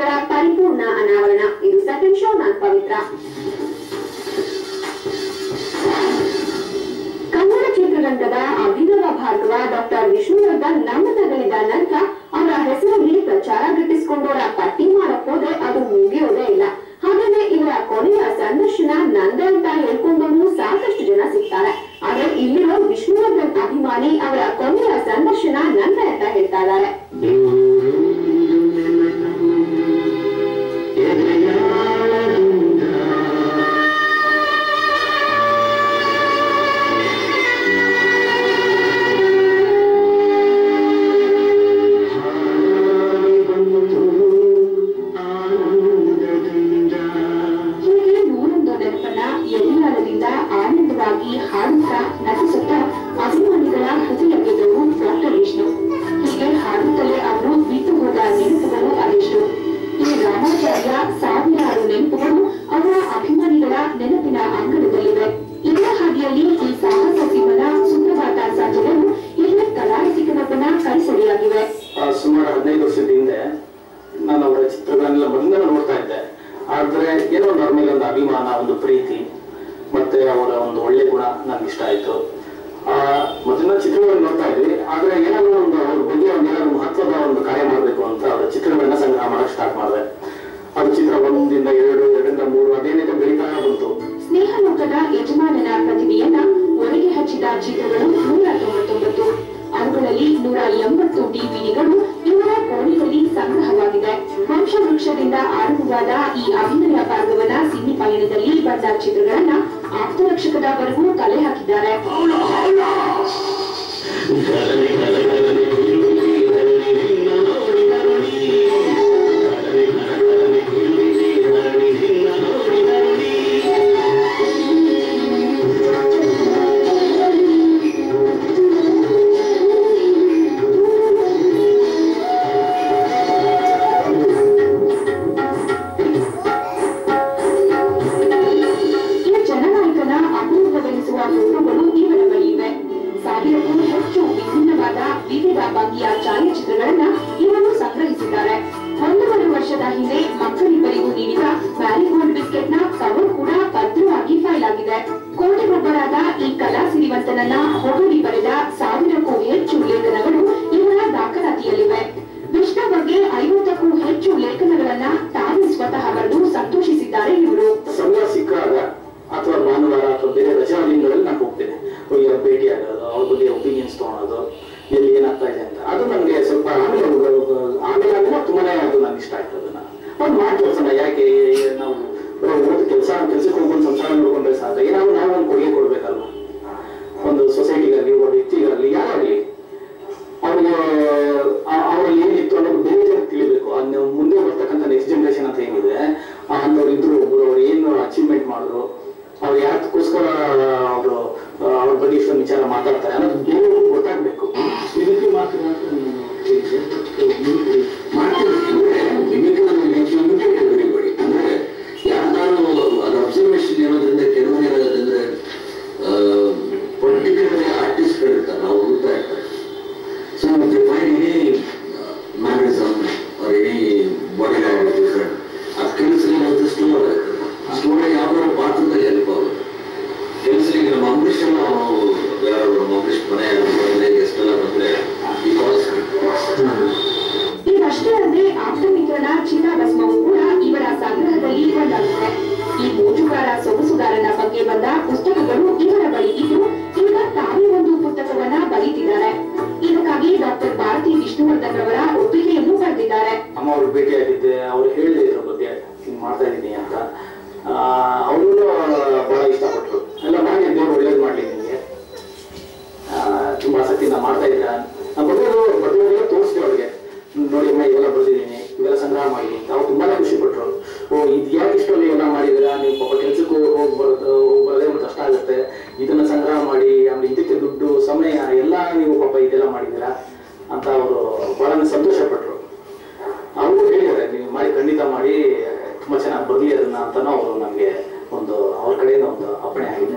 ಚಟುವಟಿಕೆಗಳ ಪರಿಪೂರ್ಣ ಅನಾವರಣ. ಇದು ಸೆಕೆಂಡ್ ಶೋ ನಾನ್ ಪವಿತ್ರ. ಕನ್ನಡ ಚಿತ್ರರಂಗದ ಅಭಿನವ ಭಾರ್ಗವ ಡಾಕ್ಟರ್ ವಿಷ್ಣುವರ್ಧನ್ ತಗಲಿದ ನಂತರ ಅವರ ಹೆಸರಲ್ಲಿ ಪ್ರಚಾರ ಗಿಟ್ಟಿಸಿಕೊಂಡವರ ಪಟ್ಟಿ ಮಾಡಕ್ ಹೋದ್ರೆ ಅದು ಮುಗಿಯೋದೇ ಇಲ್ಲ. ಹಾಗಾದ್ರೆ ಇವರ ಕೊನೆಯ ಸಂದರ್ಶನ ನಂದ ಅಂತ ಹೇಳ್ಕೊಂಡವರು ಸಾಕಷ್ಟು ಜನ ಸಿಗ್ತಾರೆ. ಆದ್ರೆ ಇಲ್ಲಿರೋ ವಿಷ್ಣುವರ್ಧನ್ ಅಭಿಮಾನಿ ಅವರ ಕೊನೆಯ ಸಂದರ್ಶನ ನಂದ ಅಂತ ಹೇಳ್ತಾ ಇದ್ದಾರೆ. ಒಂದು ಒಳ್ಳೆ ಗುಣ ನನ್ಗೆ ಇಷ್ಟ ಆಯ್ತು. ಆ ಮೊದಲ ಚಿತ್ರಗಳನ್ನು ನೋಡ್ತಾ ಇದ್ವಿ. ಆದ್ರೆ ಏನಾದ್ರು ಒಂದು ಅವ್ರ ಬಗ್ಗೆ ಒಂದು ಮಹತ್ವದ ಒಂದು ಕಾರ್ಯ ಮಾಡಬೇಕು ಅಂತ ಅವರ ಚಿತ್ರಗಳನ್ನ ಸಂಗ್ರಹ ಮಾಡಕ್ ಸ್ಟಾರ್ಟ್ ಮಾಡಿದೆ. ಅದು ಚಿತ್ರ ಒಂದಿಂದ ಎರಡು, ಎರಡರಿಂದ ಮೂರು, ಅದೇನಿದೆ ಬೆಳೀತಾ ಬಂತು. ಸ್ನೇಹಲೋಕದ ಯಜಮಾನನ ಪ್ರತಿಭೆಯನ್ನ ಒಳಗೆ ಹಚ್ಚಿದ ಚಿತ್ರಗಳು ನೂರ ತೊಂಬತ್ತೊಂಬತ್ತು. ಅವುಗಳಲ್ಲಿ ನೂರ ಎಂಬತ್ತು ಡಿವಿಡಿಗಳು ಇವರ ಕೋಣೆಯಲ್ಲಿ ಸಂಗ್ರಹವಾಗಿದೆ. ವಂಶವೃಕ್ಷದಿಂದ ಆರಂಭವಾದ ಈ ಅಭಿನಯ ಭಾಗವನ ಸಿನಿ ಪಯಣದಲ್ಲಿ ಬಂದ ಚಿತ್ರಗಳನ್ನ ಆಪ್ತರಕ್ಷಕದವರೆಗೂ ಕಲೆ ಹಾಕಿದ್ದಾರೆ. ತೊಗೊಳೋದು ಎಲ್ಲಿ ಏನಾಗ್ತಾ ಇದೆ ಅಂತ. ಅದು ನನಗೆ ಸ್ವಲ್ಪ ಆಮೇಲೆ ಆಮೇಲೆ ಅಂದ್ರೆ ತುಂಬಾನೇ ಅದು ನನಗೆ ಇಷ್ಟ ಆಯ್ತು ಅದನ್ನ. ಒಂದು ಮಾಡಿ ತೋರ್ಸೋಣ ಯಾಕೆ ನಾವು ಒಂದು ಕೆಲಸ ಕೆಲಸಕ್ಕೆ ಹೋಗ್ಕೊಂಡು ಸಂಸಾರ ನೋಡ್ಕೊಂಡ್ರೆ ಸಾಧ್ಯ? ಏನಾದ್ರು ನಾವು ಒಂದು ಕೊಡುಗೆ ಕೊಡ್ಬೇಕಲ್ವ? ಒಂದು ಸೊಸೈಟಿಗಾಗಲಿ ಒಬ್ಬ ವ್ಯಕ್ತಿಗಾಗಲಿ ಯಾರಾಗಲಿ. ಅವ್ರಿಗೆ ಅವ್ರಲ್ಲಿ ಏನಿತ್ತು ಅನ್ನೋದು ಬೇರೆ ಜನಕ್ಕೆ ತಿಳಿಬೇಕು. ಅದನ್ನ ಮುಂದೆ ಬರ್ತಕ್ಕಂಥ ನೆಕ್ಸ್ಟ್ ಜನರೇಷನ್ ಅಂತ ಏನಿದೆ ಆ ಅಂಥವ್ರು ಇದ್ರು, ಒಬ್ರು ಅವ್ರು ಏನು ಅಚೀವ್ಮೆಂಟ್ ಮಾಡಿದ್ರು, ಅವ್ರು ಯಾತಕ್ಕೋಸ್ಕರ ಅವರು ಅವ್ರ ಬಗ್ಗೆ ಇಷ್ಟೊಂದು ವಿಚಾರ ಮಾತಾಡ್ತಾರೆ ಅನ್ನೋದು ಸೊಗಸುಗಾರನ ಬಗ್ಗೆ ಬಂದ ಪುಸ್ತಕಗಳು ಇವರ ಬಳಿ ಇದ್ದು, ಈಗ ತಾವೇ ಒಂದು ಪುಸ್ತಕವನ್ನ ಬರೀತಿದ್ದಾರೆ. ಇದಕ್ಕಾಗಿ ಡಾಕ್ಟರ್ ಭಾರತಿ ವಿಷ್ಣುವರ್ಧನ್ ಅವರ ಒಪ್ಪಿಗೆಯನ್ನು ಪಡೆದಿದ್ದಾರೆ ಅಮ್ಮ ಅವರು ಮಾಡಿದ್ದೀರಾ ಅಂತ ಅವರು ಬಹಳ ಸಂತೋಷಪಟ್ಟರು ಅವರು ಹೇಳಿದ್ದಾರೆ, ನೀವು ಮಾಡಿ, ಖಂಡಿತ ಮಾಡಿ, ತುಂಬಾ ಚೆನ್ನಾಗಿ ಬರಲಿ ಅದನ್ನ ಅಂತನೂ ಅವರು ನಮಗೆ ಒಂದು, ಅವ್ರ ಕಡೆಯಿಂದ ಒಂದು ಅಪ್ಪಣೆ ಆಗಿದೆ.